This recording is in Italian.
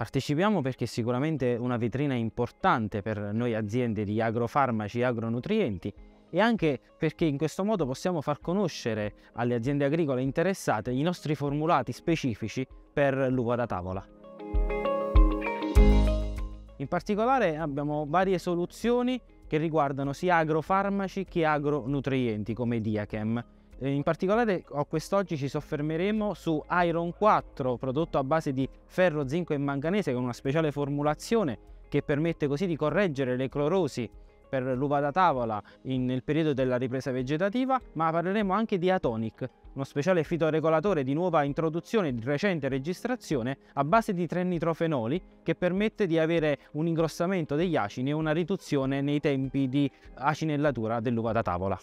Partecipiamo perché è sicuramente una vetrina importante per noi aziende di agrofarmaci e agronutrienti e anche perché in questo modo possiamo far conoscere alle aziende agricole interessate i nostri formulati specifici per l'uva da tavola. In particolare abbiamo varie soluzioni che riguardano sia agrofarmaci che agronutrienti come Diachem in particolare quest'oggi ci soffermeremo su Iron 4, prodotto a base di ferro, zinco e manganese con una speciale formulazione che permette così di correggere le clorosi per l'uva da tavola in, nel periodo della ripresa vegetativa, ma parleremo anche di Atonic, uno speciale fitoregolatore di nuova introduzione di recente registrazione a base di 3 nitrofenoli che permette di avere un ingrossamento degli acini e una riduzione nei tempi di acinellatura dell'uva da tavola.